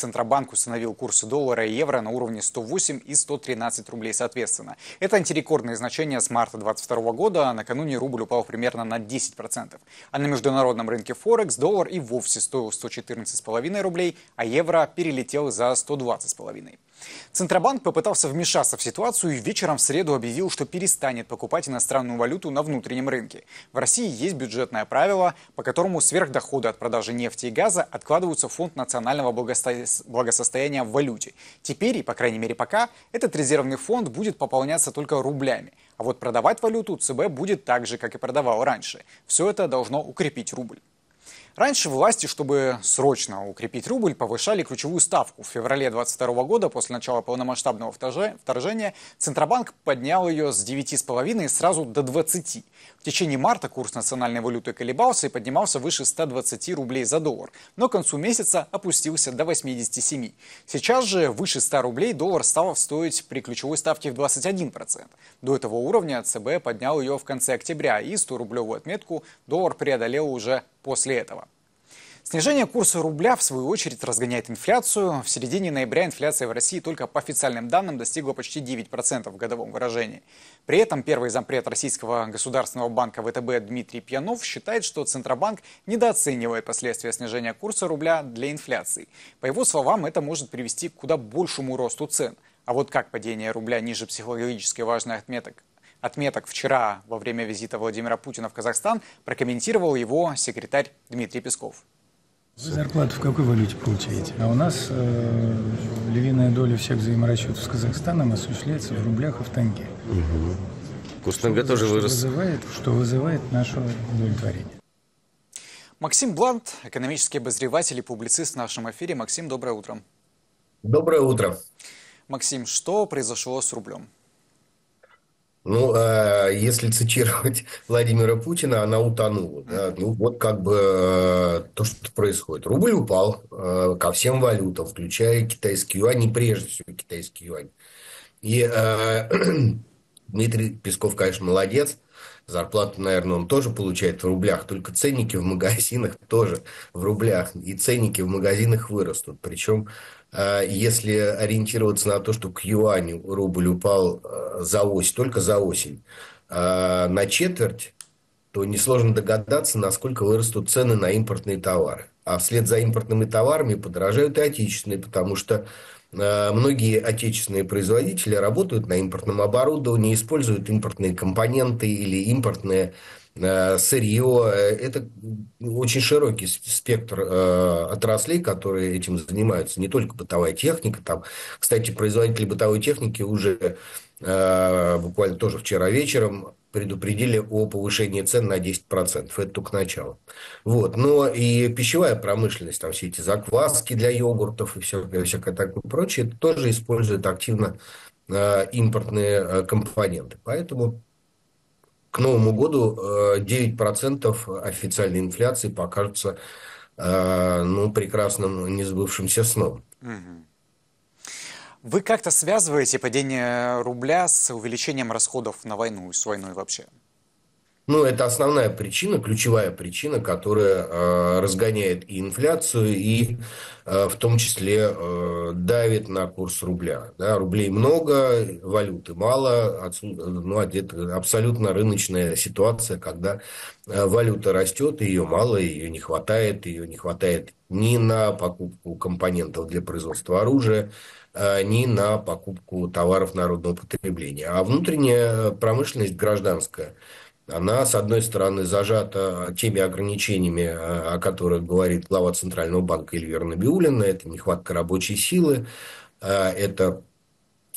Центробанк установил курсы доллара и евро на уровне 108 и 113 рублей соответственно. Это антирекордные значения с марта 2022 года. Накануне рубль упал примерно на 10%. А на международном рынке Форекс доллар и вовсе стоил 114,5 рублей, а евро перелетел за 120,5. Центробанк попытался вмешаться в ситуацию и вечером в среду объявил, что перестанет покупать иностранную валюту на внутреннем рынке. В России есть бюджетное правило, по которому сверхдоходы от продажи нефти и газа откладываются в фонд национального благосостояния в валюте. Теперь, и по крайней мере пока, этот резервный фонд будет пополняться только рублями. А вот продавать валюту ЦБ будет так же, как и продавал раньше. Все это должно укрепить рубль. Раньше власти, чтобы срочно укрепить рубль, повышали ключевую ставку. В феврале 2022 года, после начала полномасштабного вторжения, Центробанк поднял ее с 9,5 сразу до 20. В течение марта курс национальной валюты колебался и поднимался выше 120 рублей за доллар, но к концу месяца опустился до 87. Сейчас же выше 100 рублей доллар стал стоить при ключевой ставке в 21%. До этого уровня ЦБ поднял ее в конце октября и 100-рублевую отметку доллар преодолел уже после этого. Снижение курса рубля, в свою очередь, разгоняет инфляцию. В середине ноября инфляция в России только по официальным данным достигла почти 9% в годовом выражении. При этом первый зампред Российского государственного банка ВТБ Дмитрий Пьянов считает, что Центробанк недооценивает последствия снижения курса рубля для инфляции. По его словам, это может привести к куда большему росту цен. А вот как падение рубля ниже психологически важных отметок отметок вчера во время визита Владимира Путина в Казахстан, прокомментировал его секретарь Дмитрий Песков. Вы зарплату в какой валюте получаете? А у нас э, львиная доля всех взаиморасчетов с Казахстаном осуществляется в рублях и в тенге. Угу. Курс тенге тоже что вырос. Вызывает, что вызывает наше удовлетворение. Максим Блант, экономический обозреватель и публицист в нашем эфире. Максим, доброе утро. Доброе утро. Максим, что произошло с рублем? Ну, э, если цитировать Владимира Путина, она утонула. Да? Ну, вот как бы э, то, что происходит. Рубль упал э, ко всем валютам, включая китайский юань, и прежде всего китайский юань. И э, Дмитрий Песков, конечно, молодец. Зарплату, наверное, он тоже получает в рублях, только ценники в магазинах тоже в рублях. И ценники в магазинах вырастут. Причем если ориентироваться на то, что к юаню рубль упал а, за осень, только за осень, а, на четверть, то несложно догадаться, насколько вырастут цены на импортные товары. А вслед за импортными товарами подорожают и отечественные, потому что многие отечественные производители работают на импортном оборудовании, используют импортные компоненты или импортные Э, сырье. Э, это очень широкий спектр э, отраслей, которые этим занимаются. Не только бытовая техника. Там, кстати, производители бытовой техники уже буквально тоже вчера вечером предупредили о повышении цен на 10%. Это только начало. Вот. Но и пищевая промышленность, там все эти закваски для йогуртов и все, всякое такое прочее, тоже используют активно импортные компоненты. Поэтому к Новому году 9% э, официальной инфляции покажется э, ну, прекрасным несбывшимся сном. Вы как-то связываете падение рубля с увеличением расходов на войну и с войной вообще? Ну, это основная причина, ключевая причина, которая э, разгоняет и инфляцию, и э, в том числе э, давит на курс рубля. Да, рублей много, валюты мало, отсюда, ну, это абсолютно рыночная ситуация, когда э, валюта растет, ее мало, ее не хватает, ее не хватает ни на покупку компонентов для производства оружия, ни на покупку товаров народного потребления. А внутренняя промышленность гражданская – она, с одной стороны, зажата теми ограничениями, о которых говорит глава Центрального банка Эльвира Набиулина. Это нехватка рабочей силы, а, это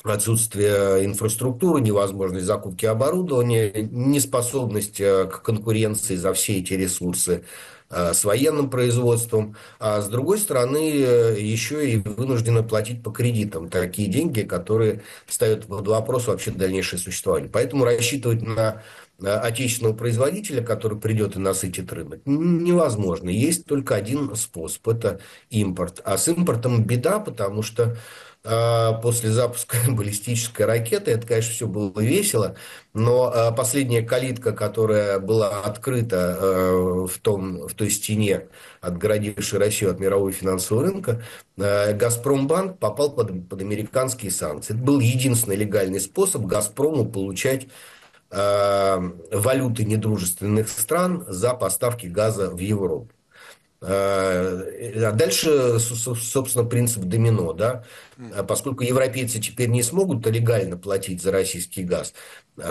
отсутствие инфраструктуры, невозможность закупки оборудования, неспособность а, к конкуренции за все эти ресурсы а, с военным производством, а с другой стороны еще и вынуждены платить по кредитам такие деньги, которые ставят под вопрос вообще дальнейшее существование. Поэтому рассчитывать на отечественного производителя, который придет и насытит рынок, невозможно. Есть только один способ – это импорт. А с импортом беда, потому что а, после запуска баллистической ракеты. Это, конечно, все было весело, но а, последняя калитка, которая была открыта в, том, в той стене, отгородившей Россию от мирового финансового рынка, Газпромбанк попал под, под американские санкции. Это был единственный легальный способ Газпрому получать валюты недружественных стран за поставки газа в Европу. А дальше, собственно, принцип домино, да, поскольку европейцы теперь не смогут легально платить за российский газ,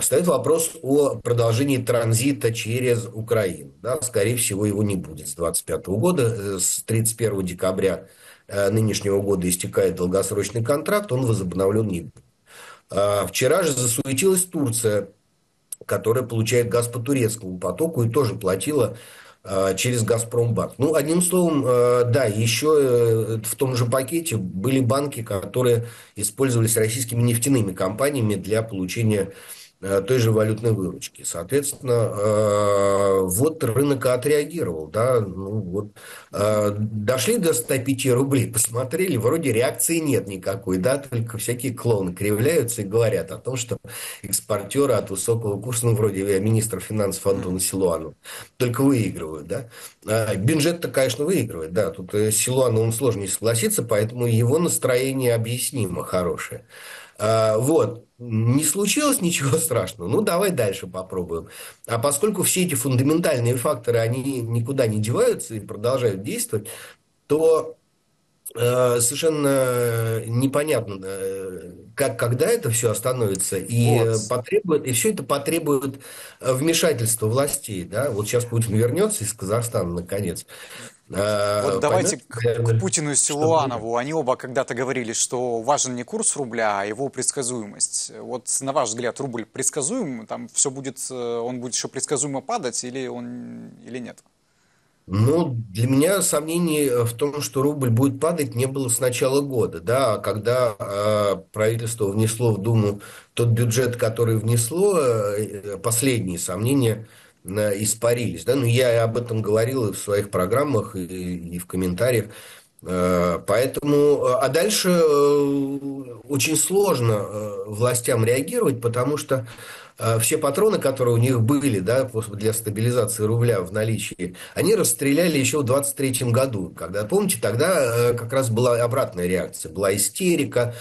встает вопрос о продолжении транзита через Украину. Да, скорее всего, его не будет с 2025 года, с 31 декабря нынешнего года истекает долгосрочный контракт, он возобновлен не будет. Вчера же засуетилась Турция, которая получает газ по турецкому потоку и тоже платила Э, через Газпромбанк. Ну, одним словом, э, да, еще э, в том же пакете были банки, которые использовались российскими нефтяными компаниями для получения той же валютной выручки. Соответственно, э, вот рынок отреагировал. Да? Ну, вот, э, дошли до 105 рублей, посмотрели, вроде реакции нет никакой, да? только всякие клоуны кривляются и говорят о том, что экспортеры от высокого курса, ну, вроде министра финансов Антона Силуанова, только выигрывают. Да? Бюджет-то, конечно, выигрывает. Да? Тут с Силуановым сложно не согласиться, поэтому его настроение объяснимо хорошее. А, вот. Не случилось ничего страшного, ну давай дальше попробуем. А поскольку все эти фундаментальные факторы, они никуда не деваются и продолжают действовать, то э, совершенно непонятно, э, как, когда это все остановится, и, вот. потребует, и все это потребует вмешательства властей. Да? Вот сейчас Путин вернется из Казахстана, наконец. Э, вот давайте к, к Путину и Силуанову. Они оба когда-то говорили, что важен не курс рубля, а его предсказуемость. Вот на ваш взгляд, рубль предсказуем? Там все будет, э, он будет еще предсказуемо падать или, он, или нет? Ну, для меня сомнений в том, что рубль будет падать, не было с начала года. Да, когда э, правительство внесло в Думу тот бюджет, который внесло, э, последние сомнения – испарились. Да? Но я об этом говорил и в своих программах, и, и в комментариях. Э, поэтому, а дальше э, очень сложно э, властям реагировать, потому что все патроны, которые у них были да, для стабилизации рубля в наличии, они расстреляли еще в 23 году. Когда, помните, тогда как раз была обратная реакция. Была истерика,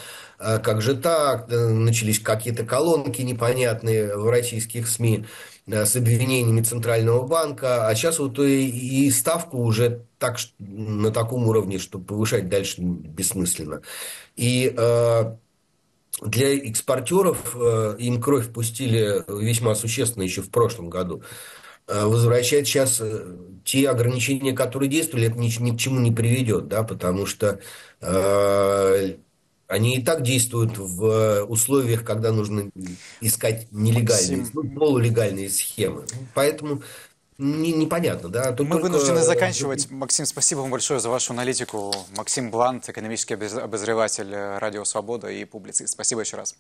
как же так, начались какие-то колонки непонятные в российских СМИ с обвинениями Центрального банка, а сейчас вот и, ставку уже так, на таком уровне, что повышать дальше бессмысленно. И э, для экспортеров э, им кровь пустили весьма существенно еще в прошлом году. Э, возвращать сейчас э, те ограничения, которые действовали, это ни, ни к чему не приведет, да, потому что э, они и так действуют в э, условиях, когда нужно искать нелегальные, ну, полулегальные схемы. Поэтому не, непонятно, да. Тут Мы только... вынуждены заканчивать. Максим, спасибо вам большое за вашу аналитику. Максим Блант, экономический обозреватель Радио Свобода и публицист. Спасибо еще раз.